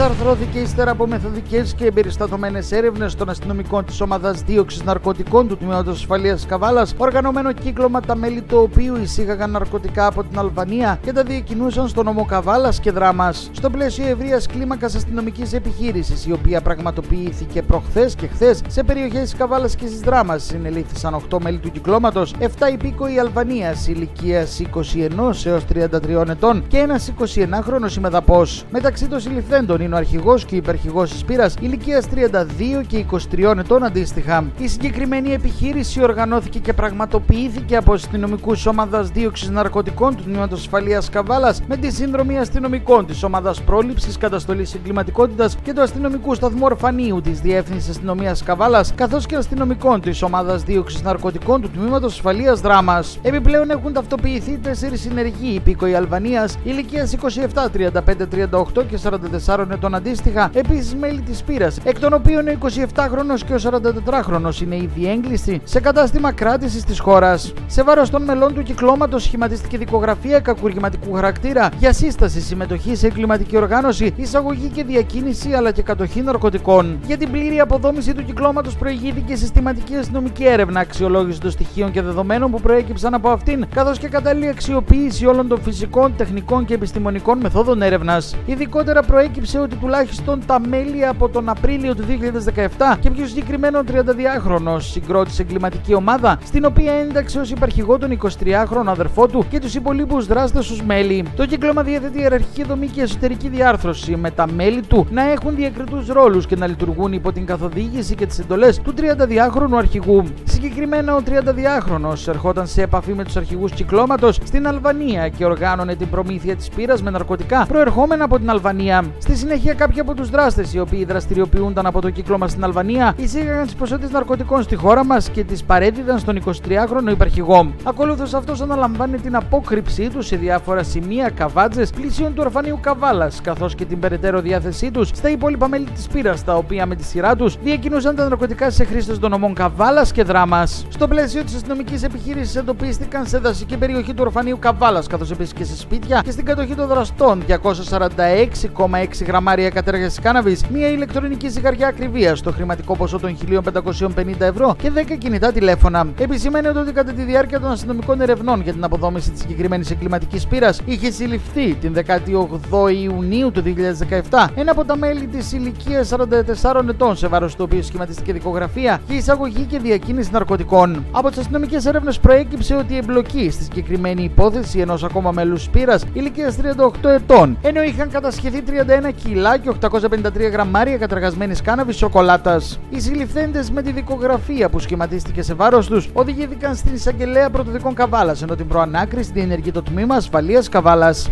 εξαρθρώθηκε ύστερα από μεθοδικές και εμπεριστατωμένες έρευνες των αστυνομικών της ομάδας δίωξης ναρκωτικών του Τμήματος Ασφαλείας Καβάλας, οργανωμένο κύκλωμα τα μέλη του οποίου εισήγαγαν ναρκωτικά από την Αλβανία και τα διακινούσαν στο νομό Καβάλας και Δράμας. Στο πλαίσιο ευρείας κλίμακας αστυνομικής επιχείρησης, η οποία πραγματοποιήθηκε προχθές και χθες σε περιοχές τη Καβάλας και της Δράμας, συνελήφθησαν 8 μέλη του κυκλώματος, 7 υπήκοοι Αλβανίας ηλικία 21 έως 33 ετών και ένας 21χρονο ημεδαπός. Μεταξύ των συλληφθέντων είναι ο αρχηγός και η υπερχηγός της πύρας ηλικίας 32 και 23 ετών αντίστοιχα. Η συγκεκριμένη επιχείρηση οργανώθηκε και πραγματοποιήθηκε από αστυνομικούς ομάδας δίωξης ναρκωτικών του Τμήματος Ασφαλείας Καβάλας με τη σύνδρομη αστυνομικών της ομάδας πρόληψης καταστολής εγκληματικότητας και του αστυνομικού σταθμού Ορφανίου της Διεύθυνσης Αστυνομίας Καβάλας καθώς και αστυνομικών της ομάδας δίωξης ναρκωτικών του Τμήματος Ασφαλείας Δράμας. Επιπλέον έχουν ταυτοποιηθεί τέσσερις συνεργοί υπήκοοι Αλβανίας ηλικίας 27, 35, 38 και 44 ετών αντίστοιχα, επίσης μέλη της πύρα, εκ των οποίων ο 27χρονο και ο 44χρονο είναι ήδη έγκλειστοι σε κατάστημα κράτησης της χώρας. Σε βάρος των μελών του κυκλώματος σχηματίστηκε δικογραφία κακουργηματικού χαρακτήρα για σύσταση συμμετοχή σε εγκληματική οργάνωση, εισαγωγή και διακίνηση αλλά και κατοχή ναρκωτικών. Για την πλήρη αποδόμηση του κυκλώματος προηγήθηκε συστηματική αστυνομική έρευνα, αξιολόγηση των στοιχείων και δεδομένων που προέκυψαν από αυτήν, καθώς και κατάλληλη αξιοποίηση όλων των φυσικών, τεχνικών και επιστημονικών μεθόδων έρευνας. Ειδικότερα προέκυψε ότι τουλάχιστον τα μέλη από τον Απρίλιο του 2017 και πιο συγκεκριμένο 32χρονο συγκρότησε εγκληματική ομάδα, στην οποία ένταξε ως υπαρχηγό τον 23χρονο αδερφό του και τους υπολείπους δράστες ως μέλη. Το κύκλωμα διαθέτει ιεραρχική δομή και εσωτερική διάρθρωση, με τα μέλη του να έχουν διακριτούς ρόλους και να λειτουργούν υπό την καθοδήγηση και τις εντολές του 32χρονου αρχηγού. Συγκεκριμένα, ο 32χρονο ερχόταν σε επαφή με τους αρχηγούς κυκλώματος στην Αλβανία και οργάνωνε την προμήθεια της πύρας με ναρκωτικά προερχόμενα από την Αλβανία. Στη συνέχεια, κάποιοι από τους δράστες οι οποίοι δραστηριοποιούνταν από το κύκλωμα στην Αλβανία εισήγαγαν τις ποσότητες ναρκωτικών στη χώρα μας και τις παρέδιδαν στον 23χρονο υπαρχηγό. Ακολούθως αυτός αναλαμβάνει την απόκρυψή τους σε διάφορα σημεία καβάτζες πλησίων του ορφανίου Καβάλας, καθώς και την περαιτέρω διάθεσή τους στα υπόλοιπα μέλη της πύρας, τα οποία με τη σειρά τους διακινούσαν τα ναρκωτικά σε χρήστες των νομών Καβάλας και Δράμας. Στο πλαίσιο της αστυνομικής επιχείρησης εντοπίστηκαν σε δασική περιοχή του ορφανίου Καβάλας, καθώς επίσης και σε σπίτια και στην κατοχή των δραστών 246,6 γραμμάρια κατέργαση κάναβη, μια ηλεκτρονική ζυγαριά ακριβίας στο χρηματικό ποσό των 1550 ευρώ και 10 κινητά τηλέφωνα. Επισημαίνεται ότι κατά τη διάρκεια των αστυνομικών ερευνών για την αποδόμηση της συγκεκριμένης εγκληματικής πύρα είχε συλληφθεί την 18η Ιουνίου του 2017 ένα από τα μέλη της ηλικίας 44 ετών, σε βάρος του οποίου σχηματίστηκε δικογραφία και εισαγωγή και διακίνηση ναρκωτικών. Από τις αστυνομικές έρευνες προέκυψε ότι η εμπλοκή στη συγκεκριμένη υπόθεση ενός ακόμα μέλους πύρα ηλικίας 38 ετών, ενώ είχαν κατασχεθεί 31 κιλά και 853 γραμμάρια καταργασμένης κάναβης σοκολάτας. Οι συλληφθέντες με τη δικογραφία που σχηματίστηκε σε βάρος τους οδηγήθηκαν στην εισαγγελέα πρωτοδικών Καβάλας, ενώ την προανάκριση διενεργεί το τμήμα ασφαλείας Καβάλας.